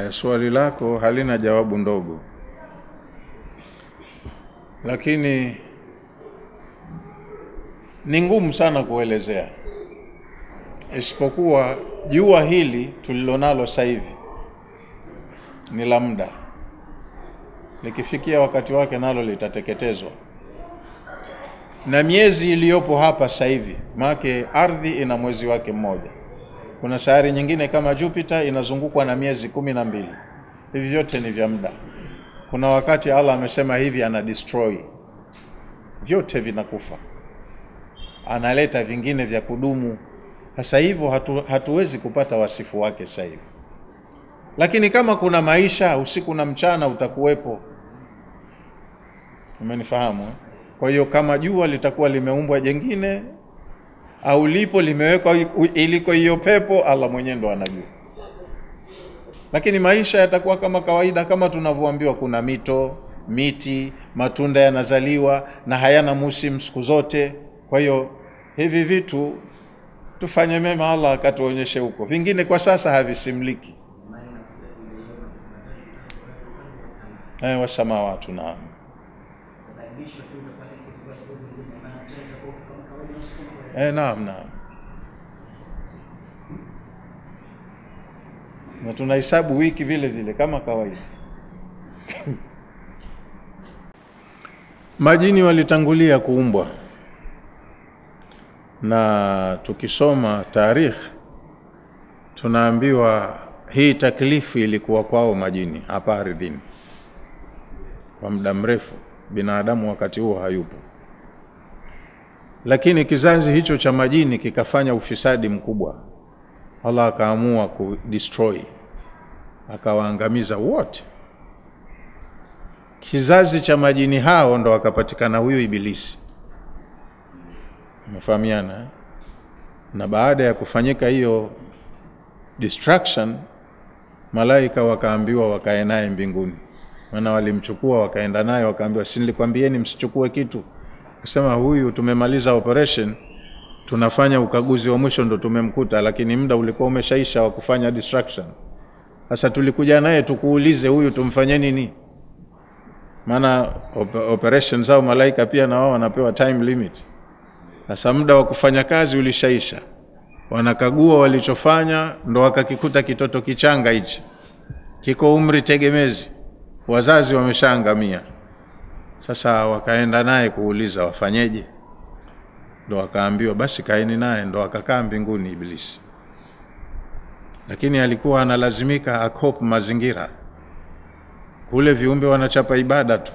Haya, swali lako halina jawabu ndogo, lakini ni ngumu sana kuelezea, isipokuwa jua hili tulilonalo sasa hivi ni la muda, likifikia wakati wake nalo litateketezwa. Na miezi iliyopo hapa sasa hivi, maana ardhi ina mwezi wake mmoja. Kuna sayari nyingine kama Jupiter inazungukwa na miezi kumi na mbili. Hivi vyote ni vya muda. Kuna wakati Allah amesema hivi, ana destroy vyote, vinakufa, analeta vingine vya kudumu. Sasa hivyo hatu, hatuwezi kupata wasifu wake sasa hivi, lakini kama kuna maisha usiku na mchana utakuwepo. Umenifahamu eh? Kwa hiyo kama jua litakuwa limeumbwa jengine au lipo limewekwa iliko hiyo pepo, Allah mwenyewe ndo anajua, lakini maisha yatakuwa kama kawaida, kama tunavyoambiwa, kuna mito, miti, matunda yanazaliwa na hayana musimu siku zote. Kwa hiyo hivi vitu tufanye mema, Allah akatuonyeshe huko, vingine kwa sasa havisimliki. Eh, wasamawatu naam Eh, naam naam, na tunahesabu wiki vile vile kama kawaida. Majini walitangulia kuumbwa, na tukisoma tarikh tunaambiwa hii taklifu ilikuwa kwao majini hapa ardhini kwa muda mrefu. Binadamu wakati huo hayupo lakini kizazi hicho cha majini kikafanya ufisadi mkubwa. Allah akaamua kudestroy, akawaangamiza wote. Kizazi cha majini hao ndo akapatikana huyu Ibilisi. Umefahamiana eh? Na baada ya kufanyika hiyo destruction, malaika wakaambiwa wakae naye mbinguni, maana walimchukua wakaenda naye, wakaambiwa, si nilikwambieni msichukue kitu kusema huyu tumemaliza operation, tunafanya ukaguzi wa mwisho ndo tumemkuta, lakini muda ulikuwa umeshaisha wa kufanya destruction. Sasa tulikuja naye tukuulize, huyu tumfanye nini? Maana op operation zao malaika pia na wao wanapewa time limit. Sasa muda wa kufanya kazi ulishaisha, wanakagua walichofanya, ndo wakakikuta kitoto kichanga hichi kiko umri tegemezi, wazazi wameshaangamia. Sasa wakaenda naye kuuliza wafanyeje, ndo wakaambiwa basi kaeni naye, ndo akakaa mbinguni Ibilisi. Lakini alikuwa analazimika akop mazingira. Kule, viumbe wanachapa ibada tu,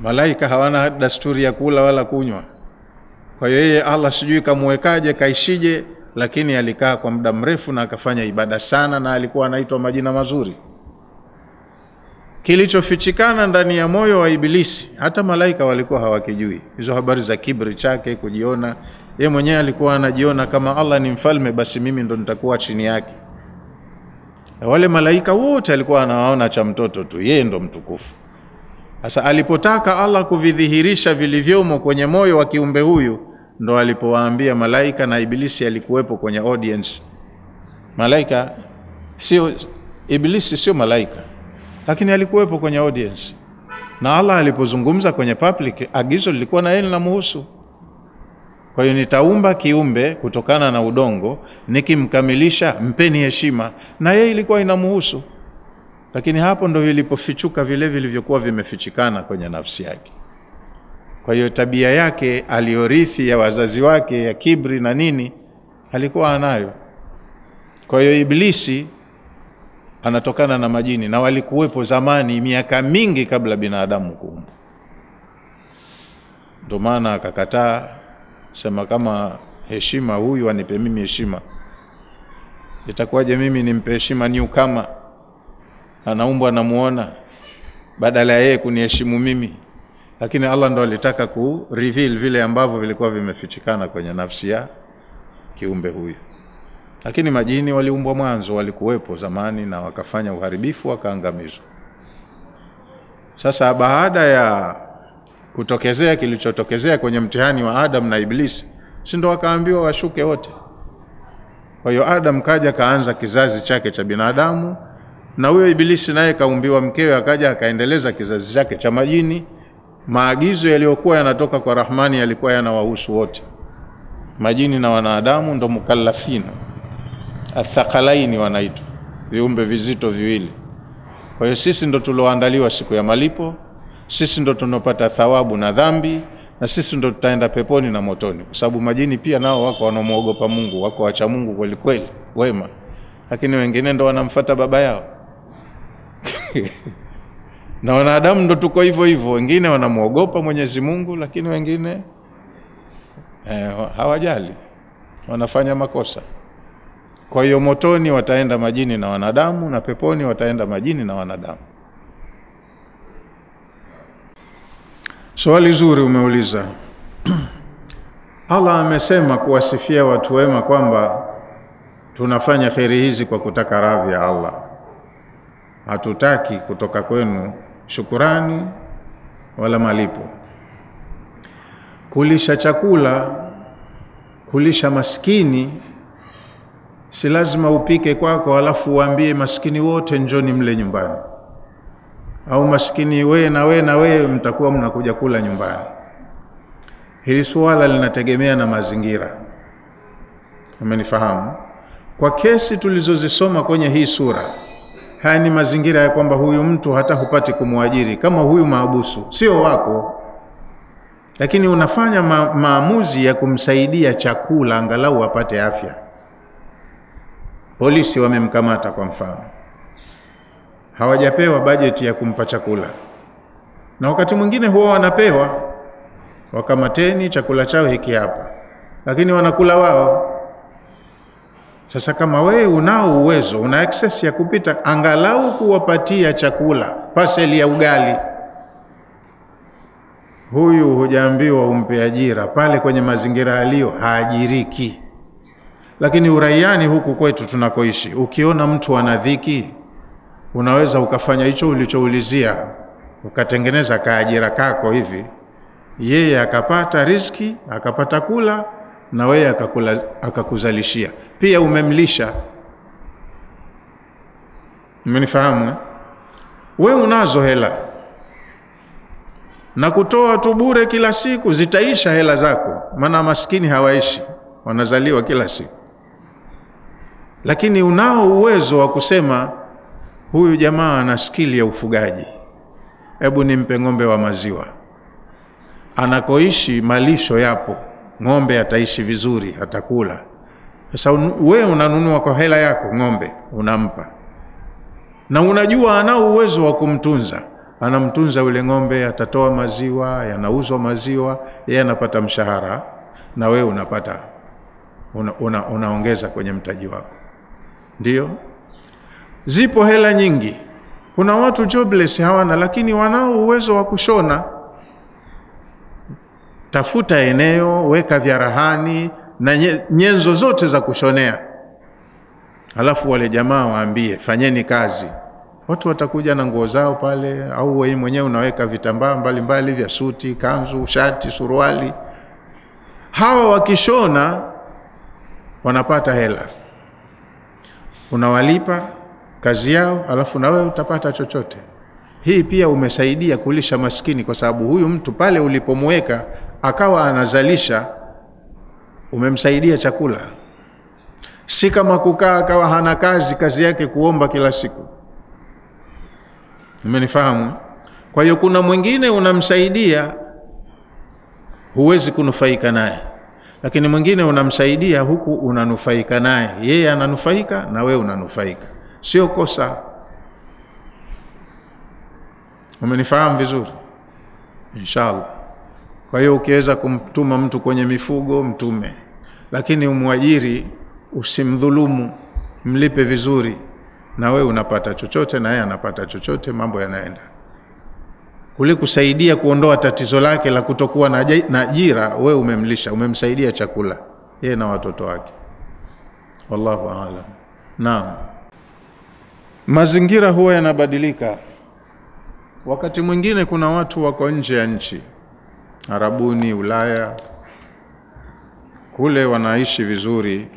malaika hawana dasturi ya kula wala kunywa. Kwa hiyo yeye Allah sijui kamuwekaje kaishije, lakini alikaa kwa muda mrefu na akafanya ibada sana, na alikuwa anaitwa majina mazuri kilichofichikana ndani ya moyo wa Ibilisi hata malaika walikuwa hawakijui. Hizo habari za kibri chake, kujiona ye mwenyewe, alikuwa anajiona kama Allah ni mfalme, basi mimi ndo nitakuwa chini yake. Wale malaika wote alikuwa anawaona cha mtoto tu, yeye ndo mtukufu. Sasa alipotaka Allah kuvidhihirisha vilivyomo kwenye moyo wa kiumbe huyu, ndo alipowaambia malaika, na Ibilisi alikuwepo kwenye audience. Malaika sio Ibilisi, sio malaika lakini alikuwepo kwenye audience na Allah alipozungumza kwenye public, agizo lilikuwa na yeye linamhusu. Kwa hiyo nitaumba kiumbe kutokana na udongo, nikimkamilisha mpeni heshima, na yeye ilikuwa inamhusu. Lakini hapo ndo vilipofichuka vile vilivyokuwa vimefichikana kwenye nafsi yake. Kwa hiyo tabia yake aliyorithi ya wazazi wake ya kibri na nini alikuwa anayo. Kwa hiyo Iblisi anatokana na majini na walikuwepo zamani, miaka mingi kabla binadamu kuumbwa. Ndio maana akakataa, sema kama heshima huyu anipe mimi heshima, itakuwaje mimi nimpe heshima niu kama anaumbwa namuona, badala ya yeye kuniheshimu mimi. Lakini Allah ndo alitaka ku reveal vile ambavyo vilikuwa vimefichikana kwenye nafsi ya kiumbe huyu lakini majini waliumbwa mwanzo, walikuwepo zamani na wakafanya uharibifu, wakaangamizwa. Sasa baada ya kutokezea kilichotokezea kwenye mtihani wa Adam na Iblisi, si ndo wakaambiwa washuke wote? Kwa hiyo Adam kaja kaanza kizazi chake cha binadamu, na huyo iblisi naye kaumbiwa mkewe, akaja akaendeleza kizazi chake cha majini. Maagizo yaliyokuwa yanatoka kwa Rahmani yalikuwa yanawahusu wote, majini na wanadamu, ndo mukallafina athaqalaini wanaitwa. Viumbe vizito viwili. Kwa hiyo sisi ndo tulioandaliwa siku ya malipo, sisi ndo tunapata thawabu na dhambi, na sisi ndo tutaenda peponi na motoni, kwa sababu majini pia nao wako wanamuogopa Mungu, wako wacha Mungu kweli kweli, wema, lakini wengine ndo wanamfata baba yao. Na wanadamu ndo tuko hivyo hivyo, wengine wanamwogopa Mwenyezi Mungu, lakini wengine eh, hawajali, wanafanya makosa. Kwa hiyo motoni wataenda majini na wanadamu, na peponi wataenda majini na wanadamu. Swali zuri umeuliza. Allah amesema kuwasifia watu wema kwamba tunafanya kheri hizi kwa kutaka radhi ya Allah, hatutaki kutoka kwenu shukurani wala malipo. Kulisha chakula, kulisha maskini si lazima upike kwako alafu uambie maskini wote njoni mle nyumbani, au maskini we na we na we mtakuwa mnakuja kula nyumbani. Hili suala linategemea na mazingira. Umenifahamu? Kwa kesi tulizozisoma kwenye hii sura, haya ni mazingira ya kwamba huyu mtu hata hupati kumwajiri, kama huyu maabusu sio wako, lakini unafanya ma maamuzi ya kumsaidia chakula angalau apate afya. Polisi wamemkamata kwa mfano, hawajapewa bajeti ya kumpa chakula, na wakati mwingine huwa wanapewa, wakamateni, chakula chao hiki hapa, lakini wanakula wao. Sasa kama wewe unao uwezo, una access ya kupita, angalau kuwapatia chakula, paseli ya ugali, huyu hujaambiwa umpe ajira. Pale, kwenye mazingira aliyo haajiriki lakini uraiani huku kwetu tunakoishi, ukiona mtu ana dhiki, unaweza ukafanya hicho ulichoulizia, ukatengeneza kaajira kako hivi, yeye akapata riski, akapata kula, na wewe akakula, akakuzalishia. Pia, umemlisha. Mmenifahamu eh? Wewe unazo hela. Na kutoa tu bure kila siku, zitaisha hela zako, maana maskini hawaishi, wanazaliwa kila siku lakini unao uwezo wa kusema huyu jamaa ana skili ya ufugaji, hebu nimpe ng'ombe wa maziwa. Anakoishi malisho yapo, ng'ombe ataishi vizuri, atakula. Sasa wewe unanunua kwa hela yako ng'ombe, unampa na unajua anao uwezo wa kumtunza, anamtunza yule ng'ombe, atatoa maziwa, yanauzwa maziwa, yeye anapata mshahara na wewe unapata una, una, unaongeza kwenye mtaji wako. Ndio, zipo hela nyingi. Kuna watu jobless hawana, lakini wanao uwezo wa kushona. Tafuta eneo, weka vyarahani na nyenzo zote za kushonea, alafu wale jamaa waambie fanyeni kazi. Watu watakuja na nguo zao pale, au wewe mwenyewe unaweka vitambaa mbalimbali vya suti, kanzu, shati, suruali. Hawa wakishona wanapata hela unawalipa kazi yao, alafu na wewe utapata chochote. Hii pia umesaidia kulisha maskini, kwa sababu huyu mtu pale ulipomweka akawa anazalisha, umemsaidia chakula. Si kama kukaa akawa hana kazi, kazi yake kuomba kila siku. Umenifahamu? Kwa hiyo kuna mwingine unamsaidia, huwezi kunufaika naye lakini mwingine unamsaidia huku unanufaika naye, yeye ananufaika na wewe unanufaika, sio kosa. Umenifahamu vizuri, inshallah. Kwa hiyo ukiweza kumtuma mtu kwenye mifugo, mtume, lakini umwajiri, usimdhulumu, mlipe vizuri, na wewe unapata chochote na yeye anapata chochote, mambo yanaenda kule kusaidia kuondoa tatizo lake la kutokuwa na ajira, wewe umemlisha, umemsaidia chakula yeye na watoto wake. Wallahu aalam. Naam, mazingira huwa yanabadilika. Wakati mwingine kuna watu wako nje ya nchi, Arabuni, Ulaya, kule wanaishi vizuri,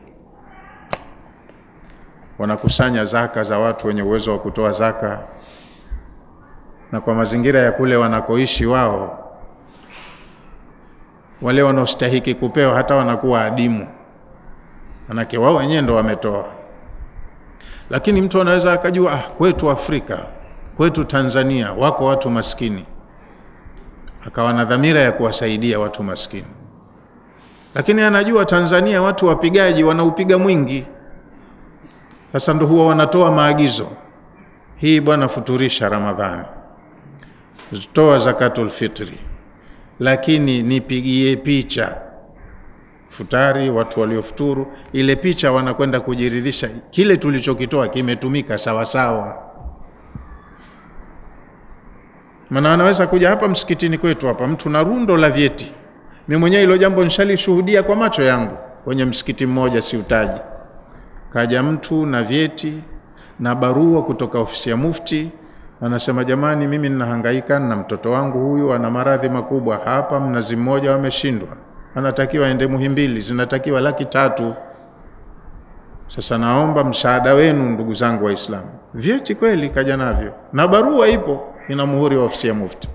wanakusanya zaka za watu wenye uwezo wa kutoa zaka, na kwa mazingira ya kule wanakoishi wao, wale wanaostahiki kupewa hata wanakuwa adimu, manake wao wenyewe ndo wametoa. Lakini mtu anaweza akajua, ah, kwetu Afrika, kwetu Tanzania wako watu maskini, akawa na dhamira ya kuwasaidia watu maskini, lakini anajua Tanzania watu wapigaji wanaupiga mwingi. Sasa ndo huwa wanatoa maagizo. Hii, bwana, futurisha Ramadhani, toa zakatul fitri, lakini nipigie picha. Futari watu waliofuturu. Ile picha wanakwenda kujiridhisha. Kile tulichokitoa kimetumika sawasawa. Maana anaweza kuja hapa msikitini kwetu hapa. Mtu na rundo la vyeti. Mimi mwenyewe hilo jambo nishalishuhudia kwa macho yangu. Kwenye msikiti mmoja, siutaji. Kaja mtu na vyeti na barua kutoka ofisi ya Mufti, anasema jamani, mimi ninahangaika na mtoto wangu huyu ana maradhi makubwa hapa, mnazi mmoja wameshindwa, anatakiwa ende Muhimbili, zinatakiwa laki tatu. Sasa naomba msaada wenu, ndugu zangu Waislamu. Vyeti kweli kaja navyo na barua ipo, ina muhuri wa ofisi ya Mufti.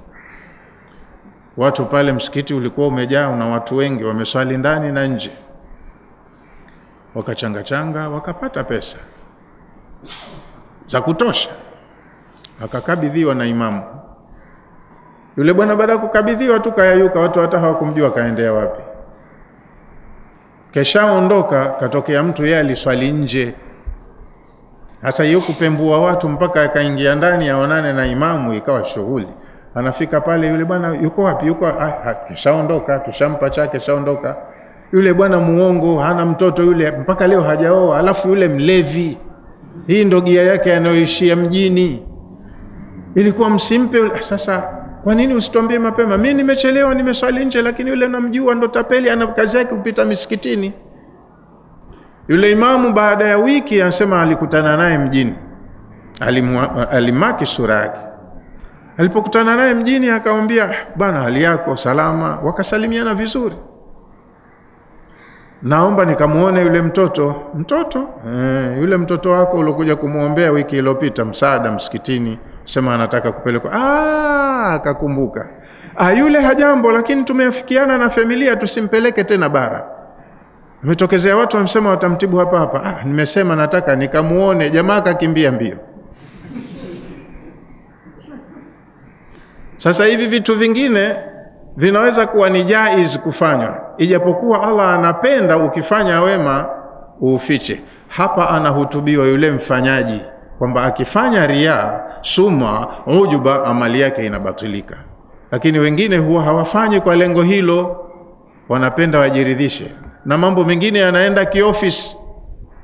Watu pale, msikiti ulikuwa umejaa, una watu wengi wameswali ndani na nje wakachangachanga wakapata pesa za kutosha, akakabidhiwa na imamu. Yule bwana baada ya kukabidhiwa tu kayayuka, watu hata hawakumjua kaendea wapi. Keshaondoka, katokea mtu yeye aliswali nje. Hata hiyo kupembua watu mpaka akaingia ndani aonane na imamu, ikawa shughuli. Anafika pale, yule bwana yuko wapi? Yuko ah, keshaondoka, tushampa chake, shaondoka yule bwana muongo, hana mtoto yule, mpaka leo hajaoa, alafu yule mlevi. Hii ndogia yake anayoishia mjini. Ilikuwa msimpe. Sasa kwa nini usitwambie mapema? Mi nimechelewa, nimeswali nje, lakini yule namjua, ndo tapeli, ana kazi yake kupita misikitini. Yule imamu baada ya wiki anasema alikutana naye mjini, alimaki sura yake. Alipokutana naye mjini akamwambia, bwana, hali yako salama? Wakasalimiana vizuri naomba nikamwone yule mtoto. Mtoto e, yule mtoto wako uliokuja kumwombea wiki iliyopita msaada msikitini, sema anataka kupelekwa. Ah, akakumbuka. Ah, yule hajambo, lakini tumeafikiana na familia tusimpeleke tena bara. umetokezea watu wamsema watamtibu hapa hapa. Ah, nimesema nataka nikamuone. Jamaa akakimbia mbio. Sasa hivi vitu vingine vinaweza kuwa ni jaiz kufanywa, ijapokuwa Allah anapenda ukifanya wema uufiche. Hapa anahutubiwa yule mfanyaji kwamba akifanya ria, suma, ujuba, amali yake inabatilika. Lakini wengine huwa hawafanyi kwa lengo hilo, wanapenda wajiridhishe, na mambo mengine yanaenda kiofisi.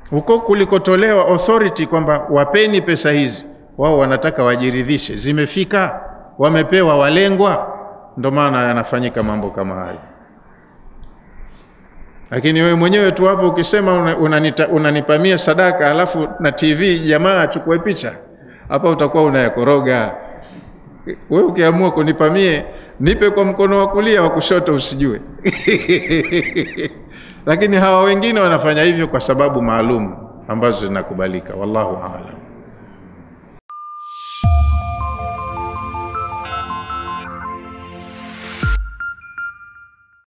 Huko kulikotolewa authority kwamba wapeni pesa hizi, wao wanataka wajiridhishe, zimefika, wamepewa walengwa. Ndio maana yanafanyika mambo kama hayo. Lakini wewe mwenyewe tu hapo ukisema unanipamia una una sadaka alafu na TV jamaa achukue picha, hapa utakuwa unayakoroga. Wewe ukiamua kunipamie, nipe kwa mkono wa kulia, wa kushoto usijue. Lakini hawa wengine wanafanya hivyo kwa sababu maalum ambazo zinakubalika. Wallahu aalam.